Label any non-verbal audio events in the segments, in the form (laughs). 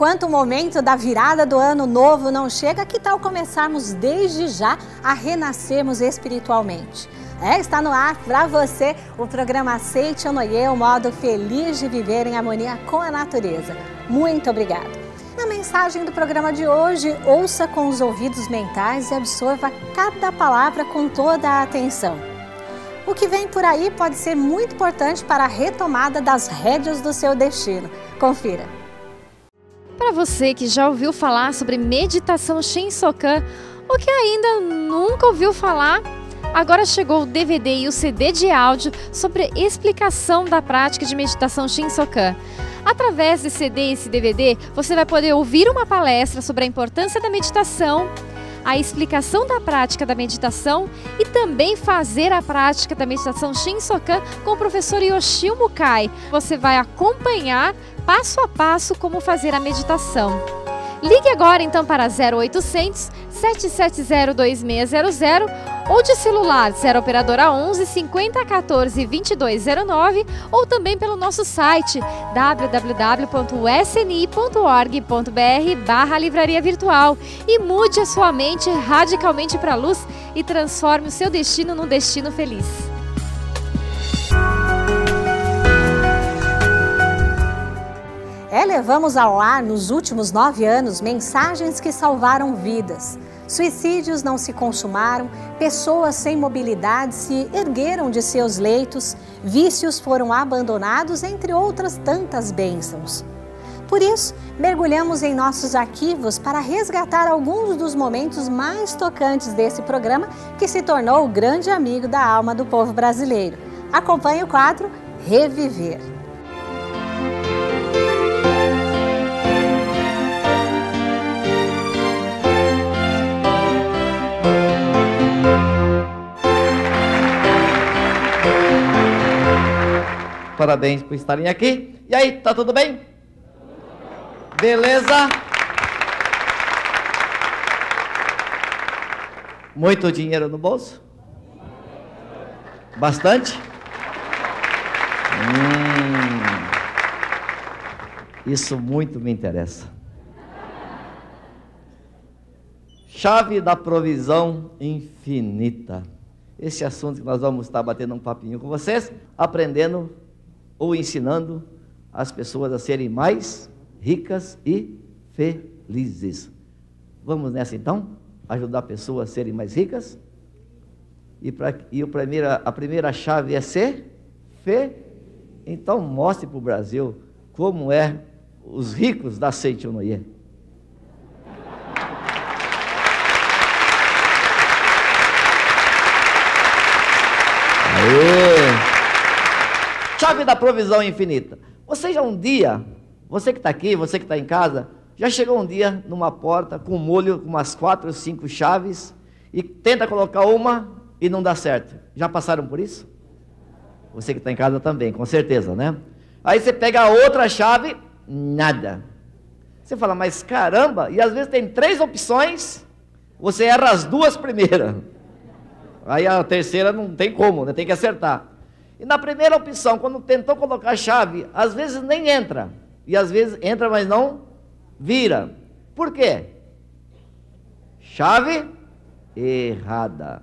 É, enquanto o momento da virada do ano novo não chega, que tal começarmos desde já a renascermos espiritualmente? É, está no ar para você o programa Aceite Onoye, o modo feliz de viver em harmonia com a natureza. Muito obrigada. Na mensagem do programa de hoje, ouça com os ouvidos mentais e absorva cada palavra com toda a atenção. O que vem por aí pode ser muito importante para a retomada das rédeas do seu destino. Confira. Para você que já ouviu falar sobre meditação Shinsokan ou que ainda nunca ouviu falar, agora chegou o DVD e o CD de áudio sobre explicação da prática de meditação Shinsokan. Através desse CD e esse DVD, você vai poder ouvir uma palestra sobre a importância da meditação, a explicação da prática da meditação e também fazer a prática da meditação Shinsokan com o professor Yoshio Mukai. Você vai acompanhar passo a passo como fazer a meditação. Ligue agora então para 0800 770 2600 ou de celular 0 operadora 11 50 14 2209 ou também pelo nosso site www.sni.org.br barra livraria virtual e mude a sua mente radicalmente para a luz e transforme o seu destino num destino feliz. Elevamos ao ar nos últimos nove anos mensagens que salvaram vidas. Suicídios não se consumaram, pessoas sem mobilidade se ergueram de seus leitos, vícios foram abandonados, entre outras tantas bênçãos. Por isso, mergulhamos em nossos arquivos para resgatar alguns dos momentos mais tocantes desse programa que se tornou o grande amigo da alma do povo brasileiro. Acompanhe o quadro Reviver. Parabéns por estarem aqui. E aí, tá tudo bem? Beleza? Muito dinheiro no bolso? Bastante? Hum, isso muito me interessa. Chave da provisão infinita. Esse assunto que nós vamos estar batendo um papinho com vocês, aprendendo ou ensinando as pessoas a serem mais ricas e felizes. Vamos nessa então? Ajudar pessoas a serem mais ricas? E, pra, e primeira, a primeira chave é ser feliz. Então mostre para o Brasil como é os ricos da Seitonoye. Chave da provisão infinita. Você já um dia, você que está aqui, você que está em casa, já chegou um dia numa porta com molho, com umas quatro ou cinco chaves, e tenta colocar uma e não dá certo. Já passaram por isso? Você que está em casa também, com certeza, né? Aí você pega a outra chave, nada. Você fala, mas caramba, e às vezes tem três opções, você erra as duas primeiras. Aí a terceira não tem como, né? tem que acertar. E na primeira opção, quando tentou colocar a chave, às vezes nem entra. E às vezes entra, mas não vira. Por quê? Chave errada.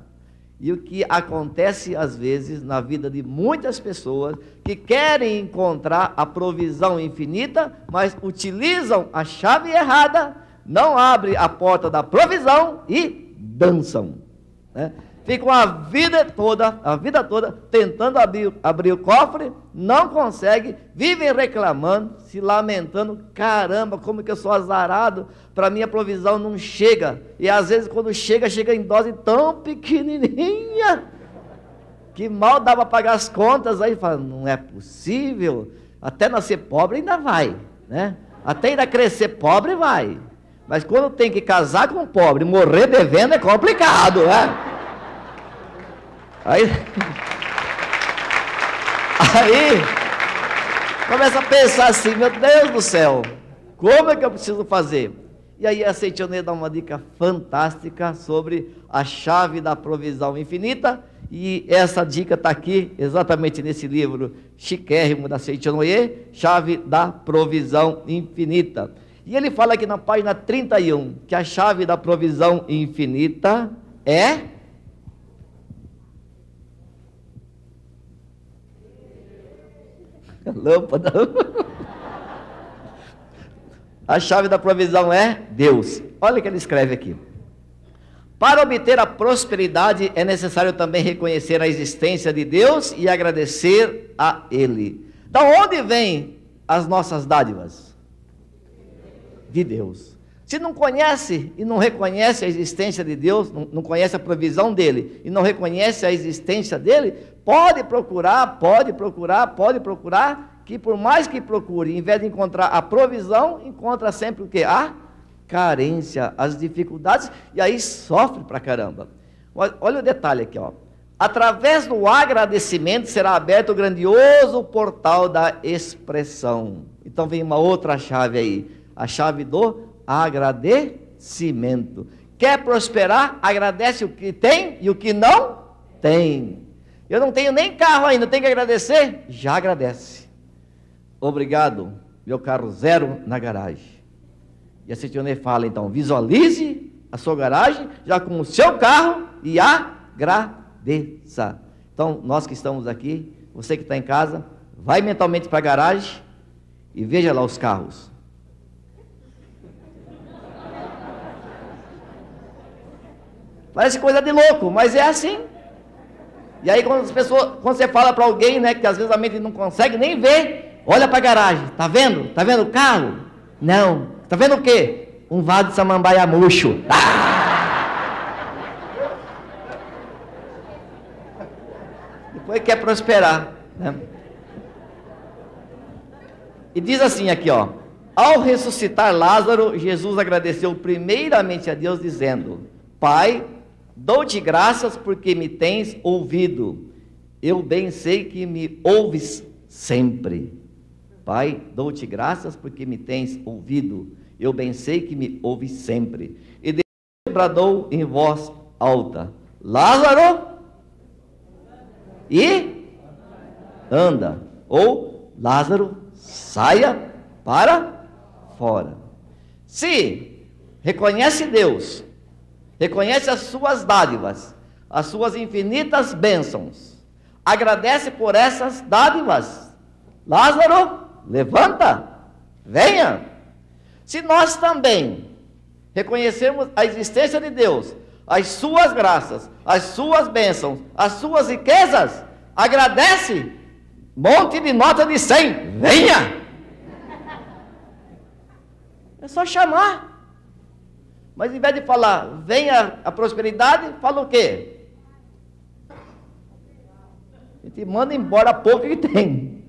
E o que acontece às vezes na vida de muitas pessoas que querem encontrar a provisão infinita, mas utilizam a chave errada, não abrem a porta da provisão e dançam. Né? Ficam a vida toda, a vida toda, tentando abrir, abrir o cofre, não conseguem, vivem reclamando, se lamentando, caramba, como que eu sou azarado, para minha provisão não chega. E às vezes quando chega, chega em dose tão pequenininha, que mal dá para pagar as contas, aí fala, não é possível, até nascer pobre ainda vai, né? Até ainda crescer pobre vai. Mas quando tem que casar com um pobre, morrer devendo é complicado, né? Aí, aí começa a pensar assim, meu Deus do céu, como é que eu preciso fazer? E aí a Seitonê dá uma dica fantástica sobre a chave da provisão infinita. E essa dica está aqui, exatamente nesse livro chiquérrimo da Seitonê, Chave da Provisão Infinita. E ele fala aqui na página 31 que a chave da provisão infinita é (laughs) lâmpada. A chave da provisão é Deus. Olha o que ele escreve aqui. Para obter a prosperidade é necessário também reconhecer a existência de Deus e agradecer a Ele. Da onde vêm as nossas dádivas? De Deus. Se não conhece e não reconhece a existência de Deus, não conhece a provisão dele e não reconhece a existência dele, pode procurar, pode procurar, pode procurar, que por mais que procure, em vez de encontrar a provisão, encontra sempre o que? A carência, as dificuldades, e aí sofre pra caramba. Olha o detalhe aqui, ó. Através do agradecimento será aberto o grandioso portal da expressão. Então vem uma outra chave aí, a chave do agradecimento. Quer prosperar? Agradece o que tem e o que não tem. Eu não tenho nem carro ainda, tenho que agradecer? Já agradece. Obrigado, meu carro zero na garagem. E a Citionê fala então: visualize a sua garagem já com o seu carro e agradeça. Então, nós que estamos aqui, você que está em casa, vai mentalmente para a garagem e veja lá os carros. Parece coisa de louco, mas é assim. E aí quando as pessoas, quando você fala para alguém, né, que às vezes a mente não consegue nem ver, olha para a garagem, tá vendo? Tá vendo o carro? Não. Tá vendo o quê? Um vaso de samambaia murcho. Ah! (laughs) Depois quer prosperar, né? E diz assim aqui, ó: Ao ressuscitar Lázaro, Jesus agradeceu primeiramente a Deus dizendo: Pai, Dou-te graças porque me tens ouvido. Eu bem sei que me ouves sempre. Pai, dou-te graças porque me tens ouvido. Eu bem sei que me ouves sempre. E Deus bradou em voz alta: Lázaro, e anda. Ou Lázaro, saia para fora. Se reconhece Deus reconhece as suas dádivas, as suas infinitas bênçãos, agradece por essas dádivas. Lázaro, levanta, venha. Se nós também reconhecermos a existência de Deus, as suas graças, as suas bênçãos, as suas riquezas, agradece, monte de nota de 100, venha. É só chamar. Mas em vez de falar, venha a prosperidade, fala o quê? A gente manda embora pouco que tem.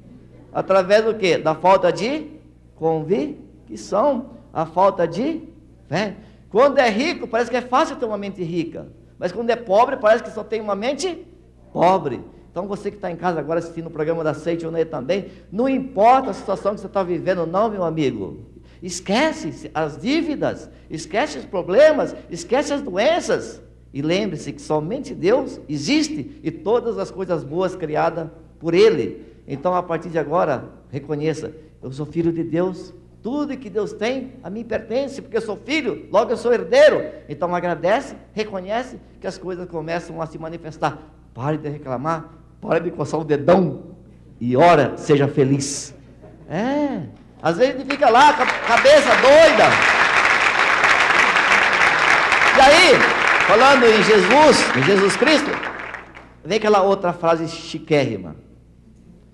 Através do quê? Da falta de convicção, a falta de fé. Quando é rico, parece que é fácil ter uma mente rica. Mas quando é pobre, parece que só tem uma mente pobre. Então você que está em casa agora assistindo o programa da Seite ou também, não importa a situação que você está vivendo, não, meu amigo. Esquece as dívidas, esquece os problemas, esquece as doenças. E lembre-se que somente Deus existe e todas as coisas boas criadas por Ele. Então, a partir de agora, reconheça: eu sou filho de Deus, tudo que Deus tem a mim pertence, porque eu sou filho, logo eu sou herdeiro. Então, agradece, reconhece que as coisas começam a se manifestar. Pare de reclamar, pare de coçar o dedão e ora, seja feliz. É. Às vezes a gente fica lá cabeça doida. E aí, falando em Jesus, em Jesus Cristo, vem aquela outra frase chiquérrima.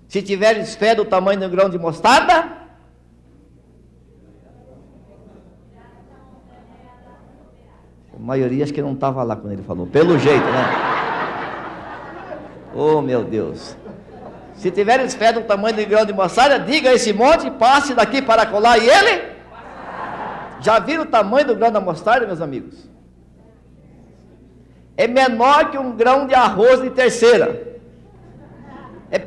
Se tiveres fé do tamanho de um grão de mostarda, a maioria acho que não estava lá quando ele falou, pelo jeito, né? Oh meu Deus. Se tiveres fé do tamanho de grão de mostarda, diga a esse monte, passe daqui para colar, e ele? Já viram o tamanho do grão da mostarda, meus amigos? É menor que um grão de arroz de terceira. É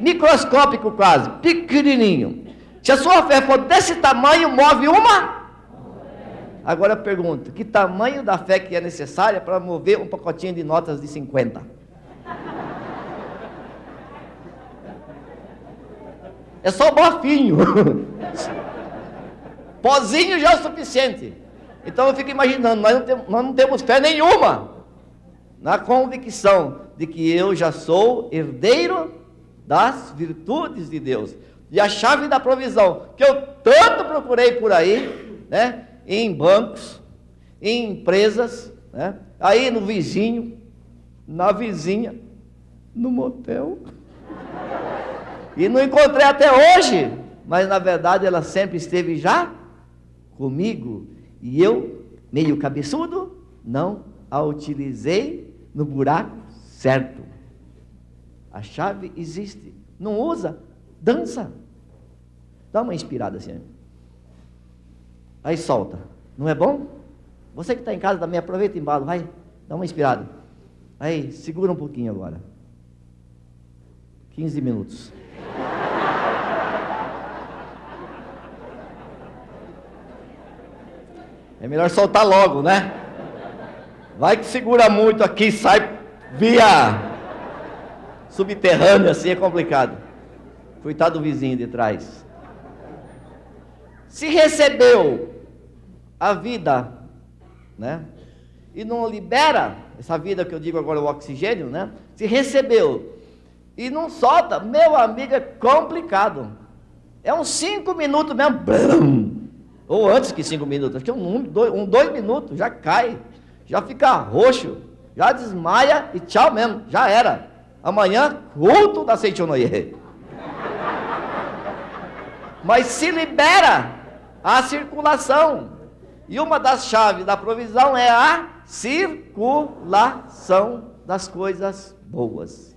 microscópico quase, pequenininho. Se a sua fé for desse tamanho, move uma? Agora eu pergunto, que tamanho da fé que é necessária para mover um pacotinho de notas de 50? É só bofinho. (laughs) Pozinho já é o suficiente. Então eu fico imaginando, nós não temos, nós não temos fé nenhuma na convicção de que eu já sou herdeiro das virtudes de Deus. E a chave da provisão, que eu tanto procurei por aí, né? Em bancos, em empresas, né? Aí no vizinho, na vizinha, no motel. E não encontrei até hoje, mas na verdade ela sempre esteve já comigo. E eu, meio cabeçudo, não a utilizei no buraco certo. A chave existe. Não usa, dança. Dá uma inspirada assim. Aí solta. Não é bom? Você que está em casa também, aproveita e embalo, vai. Dá uma inspirada. Aí, segura um pouquinho agora. 15 minutos. É melhor soltar logo, né? Vai que segura muito aqui, sai via subterrâneo, assim é complicado. Coitado do vizinho de trás. Se recebeu a vida, né? E não libera essa vida que eu digo agora, o oxigênio, né? Se recebeu e não solta, meu amigo, é complicado. É uns cinco minutos mesmo. Ou antes que cinco minutos, acho que é um, dois, um, dois minutos, já cai, já fica roxo, já desmaia e tchau mesmo, já era. Amanhã, culto da Seichonoye. Mas se libera a circulação. E uma das chaves da provisão é a circulação das coisas boas.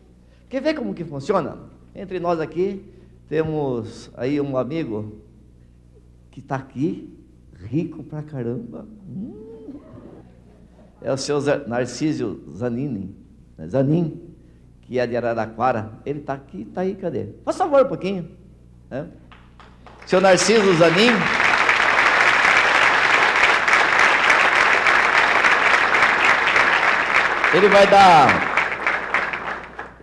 Quer ver como que funciona? Entre nós aqui temos aí um amigo que está aqui, rico pra caramba. Hum. É o seu Narcísio Zanini, né? Zanin, que é de Araraquara. Ele está aqui, está aí, cadê? Faz favor um pouquinho. Né? Seu Narciso Zanin. Ele vai dar.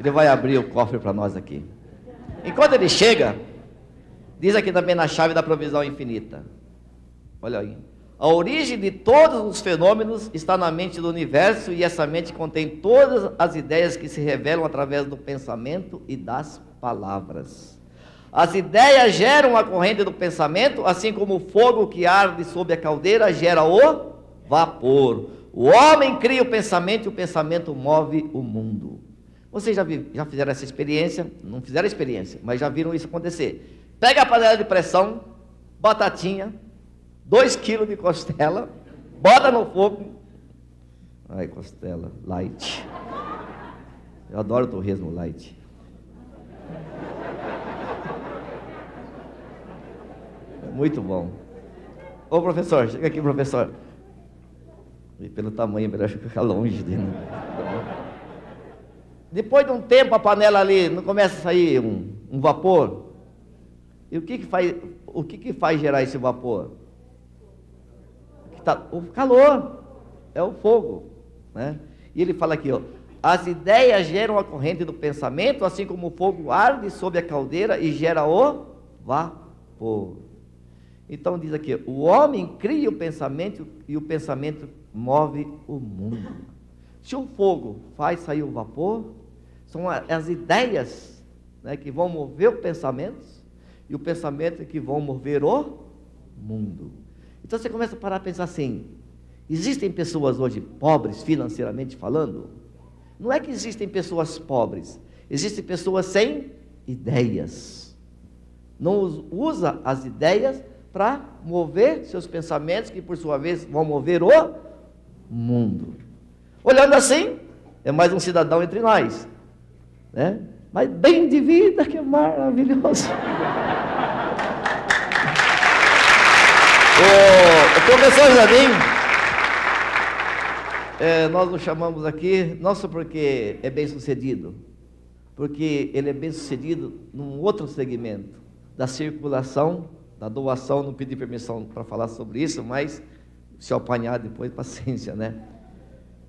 Ele vai abrir o cofre para nós aqui. Enquanto ele chega, Diz aqui também na chave da provisão infinita. Olha aí. A origem de todos os fenômenos está na mente do universo e essa mente contém todas as ideias que se revelam através do pensamento e das palavras. As ideias geram a corrente do pensamento, assim como o fogo que arde sob a caldeira gera o vapor. O homem cria o pensamento e o pensamento move o mundo. Vocês já, já fizeram essa experiência? Não fizeram a experiência, mas já viram isso acontecer. Pega a panela de pressão, batatinha, 2 quilos de costela, bota no fogo. Ai, costela, light. Eu adoro torresmo light. É muito bom. Ô professor, chega aqui, professor. E pelo tamanho, melhor ficar longe dele. Depois de um tempo, a panela ali não começa a sair um, um vapor. E o que, que, faz, o que, que faz gerar esse vapor? Tá, o calor, é o fogo. Né? E ele fala aqui, ó, as ideias geram a corrente do pensamento, assim como o fogo arde sob a caldeira e gera o vapor. Então diz aqui, o homem cria o pensamento e o pensamento move o mundo. Se o fogo faz sair o vapor, são as ideias né, que vão mover o pensamento e o pensamento é que vão mover o mundo. Então você começa a parar a pensar assim: existem pessoas hoje pobres financeiramente falando? Não é que existem pessoas pobres, existem pessoas sem ideias. Não usa as ideias para mover seus pensamentos, que por sua vez vão mover o mundo. Olhando assim, é mais um cidadão entre nós, né? Mas bem de vida, que maravilhoso. o, o professor Zanin, é, nós o chamamos aqui, não só porque é bem sucedido, porque ele é bem sucedido num outro segmento, da circulação, da doação, não pedi permissão para falar sobre isso, mas se eu apanhar depois, paciência, né?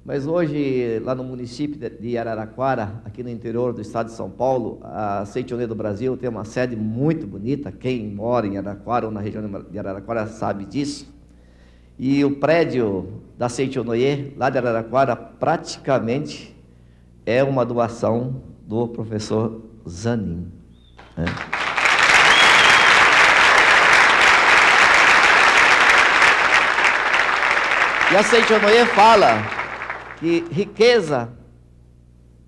Mas hoje, lá no município de Araraquara, aqui no interior do estado de São Paulo, a Seitonê do Brasil tem uma sede muito bonita. Quem mora em Araraquara ou na região de Araraquara sabe disso. E o prédio da Seitonê, lá de Araraquara, praticamente é uma doação do professor Zanin. Né? E a Seitonê fala que riqueza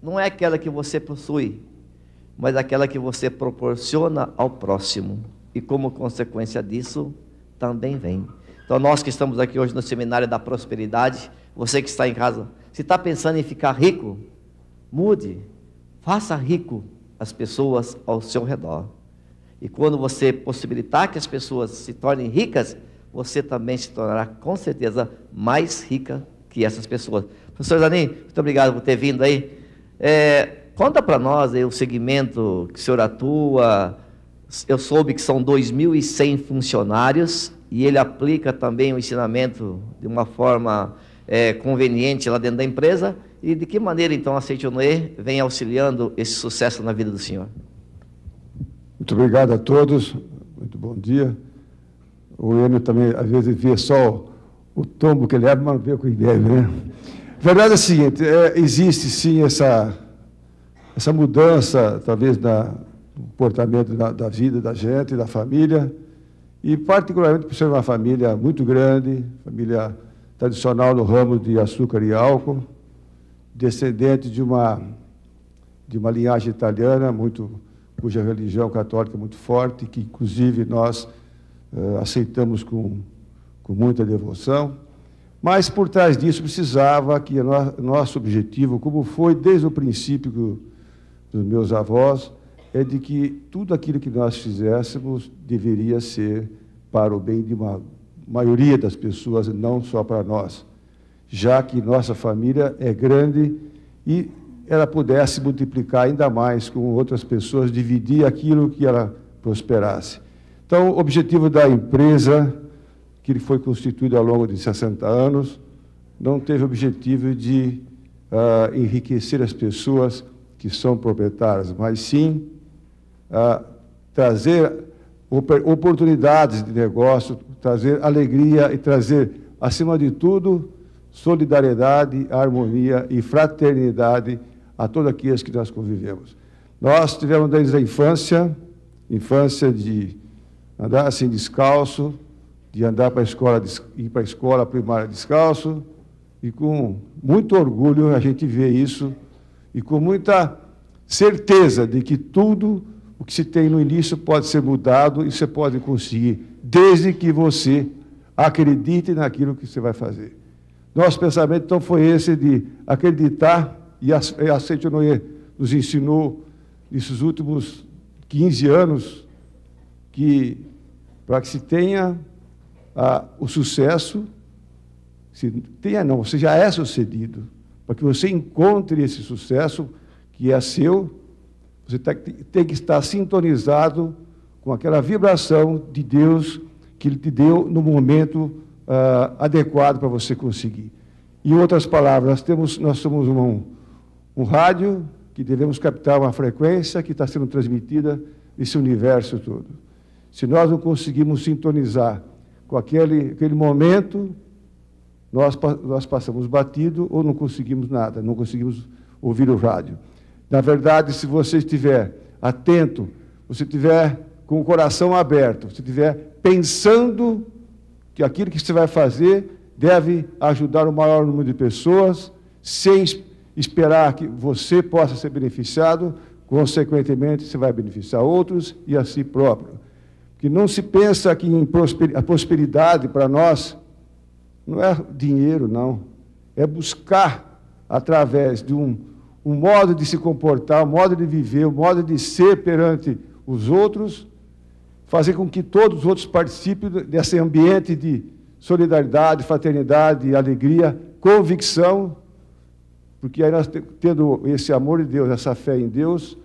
não é aquela que você possui, mas aquela que você proporciona ao próximo. E como consequência disso, também vem. Então, nós que estamos aqui hoje no Seminário da Prosperidade, você que está em casa, se está pensando em ficar rico, mude, faça rico as pessoas ao seu redor. E quando você possibilitar que as pessoas se tornem ricas, você também se tornará com certeza mais rica que essas pessoas. Professor Zanin, muito obrigado por ter vindo aí. É, conta para nós aí o segmento que o senhor atua. Eu soube que são 2.100 funcionários e ele aplica também o ensinamento de uma forma é, conveniente lá dentro da empresa. E de que maneira, então, a Seitonê vem auxiliando esse sucesso na vida do senhor? Muito obrigado a todos. Muito bom dia. O Enio também, às vezes, vê só o tombo que ele abre, mas não vê o que ele bebe, né? A verdade é a seguinte: é, existe sim essa, essa mudança, talvez, do comportamento da, da, vida da gente, da família, e particularmente por ser uma família muito grande, família tradicional no ramo de açúcar e álcool, descendente de uma, de uma linhagem italiana, muito, cuja religião católica é muito forte, que inclusive nós uh, aceitamos com, com muita devoção. Mas por trás disso precisava que nosso objetivo, como foi desde o princípio dos meus avós, é de que tudo aquilo que nós fizéssemos deveria ser para o bem de uma maioria das pessoas, não só para nós, já que nossa família é grande e ela pudesse multiplicar ainda mais com outras pessoas, dividir aquilo que ela prosperasse. Então, o objetivo da empresa que foi constituído ao longo de 60 anos, não teve objetivo de uh, enriquecer as pessoas que são proprietárias, mas sim uh, trazer oportunidades de negócio, trazer alegria e trazer, acima de tudo, solidariedade, harmonia e fraternidade a todos aqueles que nós convivemos. Nós tivemos desde a infância, infância de andar assim descalço, de andar para a escola, ir para a escola primária descalço, e com muito orgulho a gente vê isso, e com muita certeza de que tudo o que se tem no início pode ser mudado e você pode conseguir, desde que você acredite naquilo que você vai fazer. Nosso pensamento, então, foi esse de acreditar, e a, a Noé nos ensinou, nesses últimos 15 anos, que para que se tenha ah, o sucesso, se tenha não, você já é sucedido. Para que você encontre esse sucesso que é seu, você tem que estar sintonizado com aquela vibração de Deus que Ele te deu no momento ah, adequado para você conseguir. Em outras palavras, nós, temos, nós somos um, um rádio que devemos captar uma frequência que está sendo transmitida nesse universo todo. Se nós não conseguimos sintonizar com aquele, aquele momento, nós, nós passamos batido ou não conseguimos nada, não conseguimos ouvir o rádio. Na verdade, se você estiver atento, você estiver com o coração aberto, se estiver pensando que aquilo que você vai fazer deve ajudar o maior número de pessoas, sem esperar que você possa ser beneficiado, consequentemente, você vai beneficiar outros e a si próprio que não se pensa que a prosperidade para nós não é dinheiro, não. É buscar, através de um, um modo de se comportar, um modo de viver, um modo de ser perante os outros, fazer com que todos os outros participem desse ambiente de solidariedade, fraternidade, alegria, convicção, porque aí nós tendo esse amor de Deus, essa fé em Deus,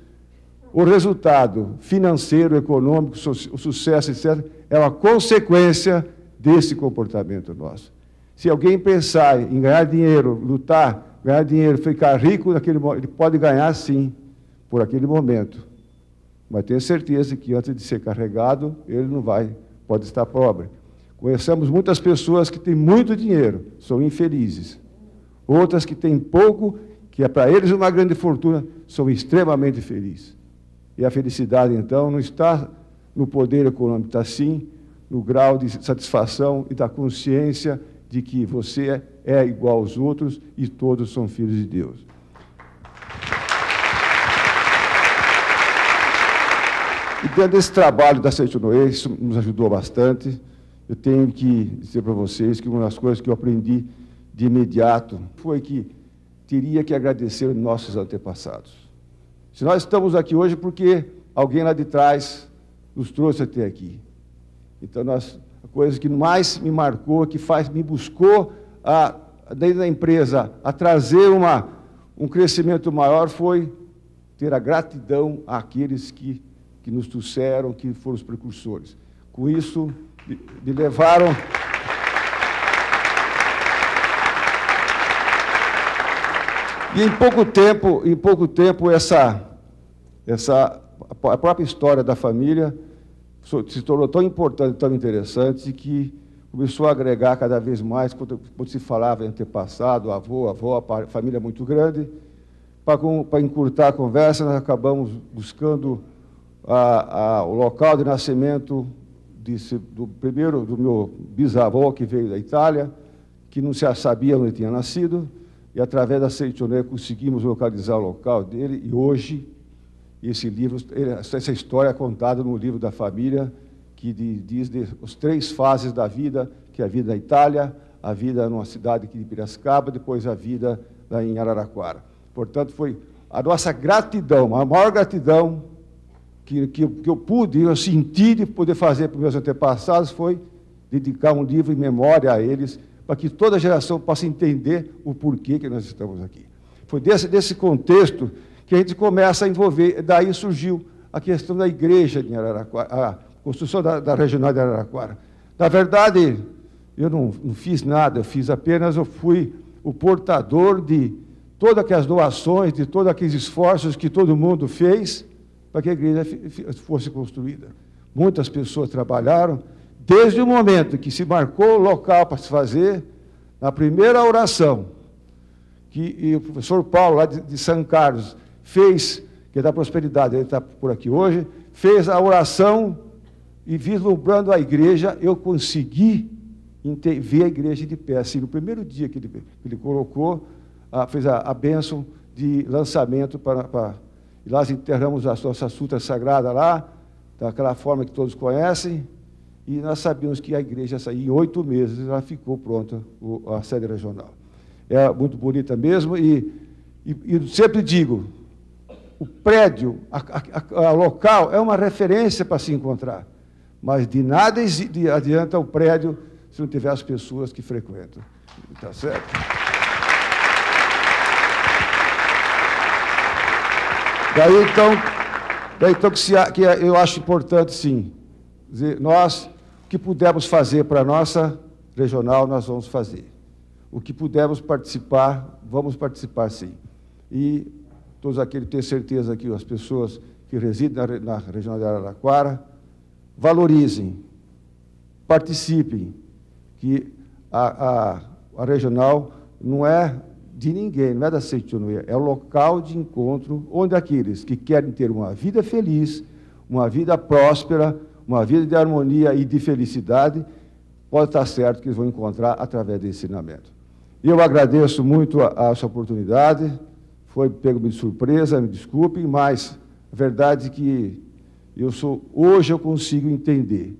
o resultado financeiro, econômico, o sucesso, etc., é uma consequência desse comportamento nosso. Se alguém pensar em ganhar dinheiro, lutar ganhar dinheiro, ficar rico naquele ele pode ganhar sim, por aquele momento. Mas tenho certeza que antes de ser carregado, ele não vai, pode estar pobre. Conhecemos muitas pessoas que têm muito dinheiro, são infelizes. Outras que têm pouco, que é para eles uma grande fortuna, são extremamente felizes. E a felicidade, então, não está no poder econômico, está sim no grau de satisfação e da consciência de que você é igual aos outros e todos são filhos de Deus. E dentro desse trabalho da Seitonoê, isso nos ajudou bastante. Eu tenho que dizer para vocês que uma das coisas que eu aprendi de imediato foi que teria que agradecer os nossos antepassados. Se nós estamos aqui hoje porque alguém lá de trás nos trouxe até aqui. Então, nós, a coisa que mais me marcou, que faz, me buscou a, dentro da empresa a trazer uma, um crescimento maior foi ter a gratidão àqueles que, que nos trouxeram, que foram os precursores. Com isso, me levaram. E em pouco tempo, em pouco tempo essa, essa a própria história da família se tornou tão importante, tão interessante que começou a agregar cada vez mais quando, quando se falava em antepassado, avô, avó, família muito grande. Para encurtar a conversa, nós acabamos buscando a, a, o local de nascimento disse, do primeiro, do meu bisavô, que veio da Itália, que não se sabia onde tinha nascido, e através da Seitonê conseguimos localizar o local dele, e hoje, esse livro, essa história é contada no livro da família, que diz as três fases da vida, que é a vida na Itália, a vida numa cidade aqui de Piracicaba, depois a vida lá em Araraquara. Portanto, foi a nossa gratidão, a maior gratidão que, que, que eu pude, eu senti de poder fazer para os meus antepassados foi dedicar um livro em memória a eles, para que toda geração possa entender o porquê que nós estamos aqui. Foi desse, desse contexto que a gente começa a envolver, daí surgiu a questão da igreja de Araraquara, a construção da, da regional de Araraquara. Na verdade, eu não, não fiz nada, eu fiz apenas, eu fui o portador de todas aquelas doações, de todos aqueles esforços que todo mundo fez, para que a igreja fosse construída. Muitas pessoas trabalharam, desde o momento que se marcou o local para se fazer, na primeira oração, que o professor Paulo, lá de, de São Carlos, fez, que é da prosperidade, ele está por aqui hoje, fez a oração e vislumbrando a igreja, eu consegui ver a igreja de pé. Assim, no primeiro dia que ele, que ele colocou, a, fez a, a bênção de lançamento para, para e nós enterramos a nossa sutra sagrada lá, daquela forma que todos conhecem, e nós sabíamos que a igreja, em oito meses, ela ficou pronta, a sede regional. É muito bonita mesmo, e, e, e sempre digo, o prédio, a, local, é uma referência para se encontrar, mas de nada adianta o prédio se não tiver as pessoas que frequentam. Está certo? Daí então, daí, então que, se, que eu acho importante, sim, dizer, nós, que pudermos fazer para a nossa regional, nós vamos fazer. O que pudermos participar, vamos participar sim. E todos aqueles, tenho certeza que as pessoas que residem na, na região de Araraquara, valorizem, participem, que a, a, a regional não é de ninguém, não é da Seitonoia, é o local de encontro onde aqueles que querem ter uma vida feliz, uma vida próspera, uma vida de harmonia e de felicidade, pode estar certo que eles vão encontrar através desse ensinamento. E eu agradeço muito a, a essa oportunidade, foi pego de surpresa, me desculpem, mas a verdade é que eu sou, hoje eu consigo entender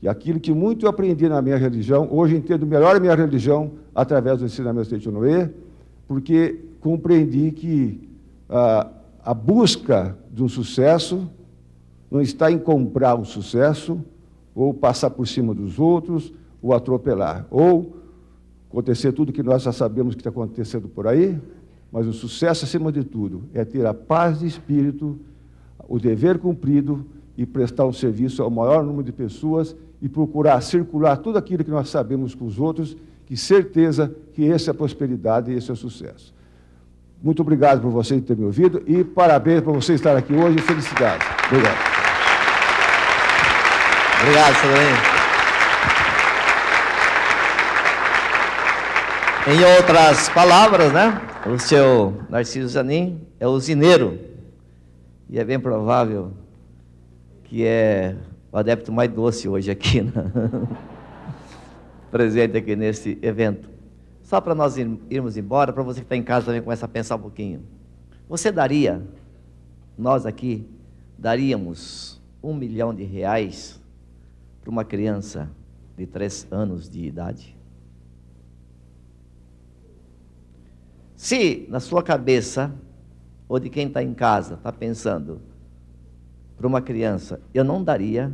que aquilo que muito eu aprendi na minha religião, hoje entendo melhor a minha religião através do ensinamento de Noé, porque compreendi que a, a busca de um sucesso não está em comprar o sucesso, ou passar por cima dos outros, ou atropelar, ou acontecer tudo que nós já sabemos que está acontecendo por aí, mas o sucesso, acima de tudo, é ter a paz de espírito, o dever cumprido e prestar um serviço ao maior número de pessoas e procurar circular tudo aquilo que nós sabemos com os outros que certeza que essa é a prosperidade e esse é o sucesso. Muito obrigado por você ter me ouvido e parabéns por você estar aqui hoje. Felicidades. Obrigado. Obrigado, Solange. Em outras palavras, né? O seu Narciso Zanin é usineiro. E é bem provável que é o adepto mais doce hoje aqui, né? (laughs) presente aqui nesse evento. Só para nós irmos embora, para você que está em casa também começa a pensar um pouquinho. Você daria, nós aqui, daríamos um milhão de reais para uma criança de três anos de idade? Se na sua cabeça, ou de quem está em casa, está pensando, para uma criança, eu não daria,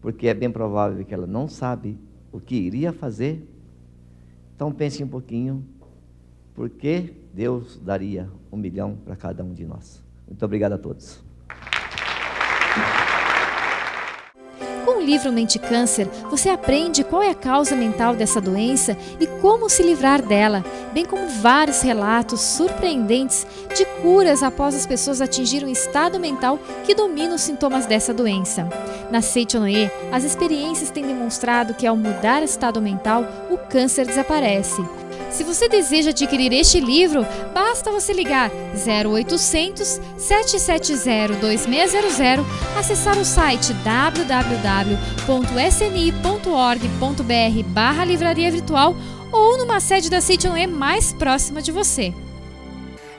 porque é bem provável que ela não sabe o que iria fazer. Então pense um pouquinho, por que Deus daria um milhão para cada um de nós? Muito obrigado a todos. O livro Mente Câncer, você aprende qual é a causa mental dessa doença e como se livrar dela, bem como vários relatos surpreendentes de curas após as pessoas atingirem um estado mental que domina os sintomas dessa doença. Na Seichonoye, as experiências têm demonstrado que ao mudar estado mental, o câncer desaparece. Se você deseja adquirir este livro, basta você ligar 0800 770 2600, acessar o site www.sni.org.br barra livraria virtual ou numa sede da Citizen mais próxima de você.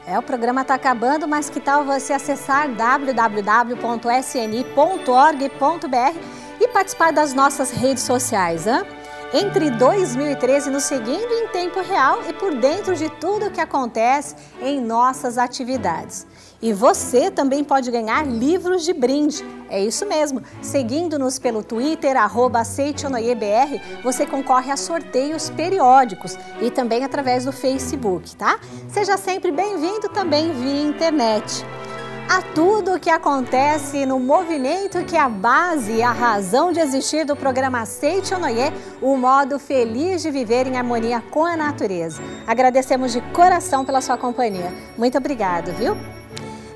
É, o programa está acabando, mas que tal você acessar www.sni.org.br e participar das nossas redes sociais, hein? Entre 2013 nos seguindo em tempo real e por dentro de tudo o que acontece em nossas atividades. E você também pode ganhar livros de brinde. É isso mesmo. Seguindo-nos pelo Twitter, arroba você concorre a sorteios periódicos e também através do Facebook, tá? Seja sempre bem-vindo também via internet a tudo o que acontece no movimento que é a base e a razão de existir do programa Aceite Onoye, o modo feliz de viver em harmonia com a natureza. Agradecemos de coração pela sua companhia. Muito obrigado, viu?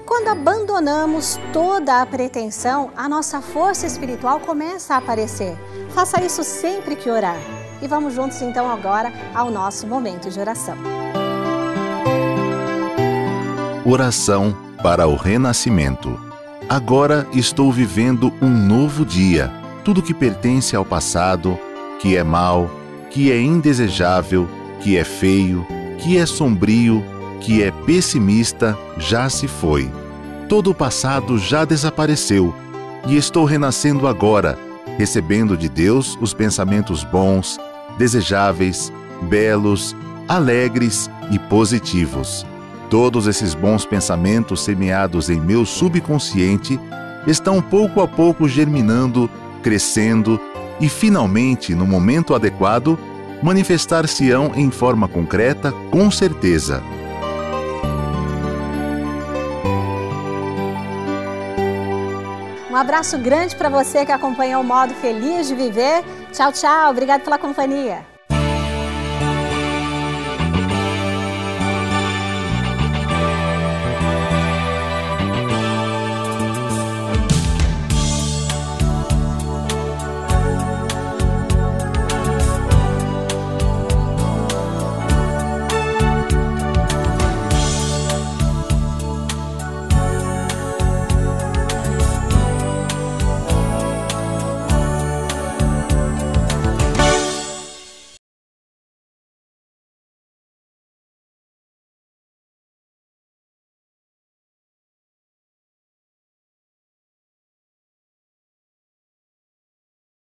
Quando abandonamos toda a pretensão, a nossa força espiritual começa a aparecer. Faça isso sempre que orar. E vamos juntos então agora ao nosso momento de oração. Oração para o renascimento. Agora estou vivendo um novo dia. Tudo que pertence ao passado, que é mal, que é indesejável, que é feio, que é sombrio, que é pessimista, já se foi. Todo o passado já desapareceu e estou renascendo agora, recebendo de Deus os pensamentos bons, desejáveis, belos, alegres e positivos. Todos esses bons pensamentos semeados em meu subconsciente estão pouco a pouco germinando, crescendo e, finalmente, no momento adequado, manifestar-se-ão em forma concreta, com certeza. Um abraço grande para você que acompanhou o modo Feliz de Viver. Tchau, tchau. Obrigado pela companhia.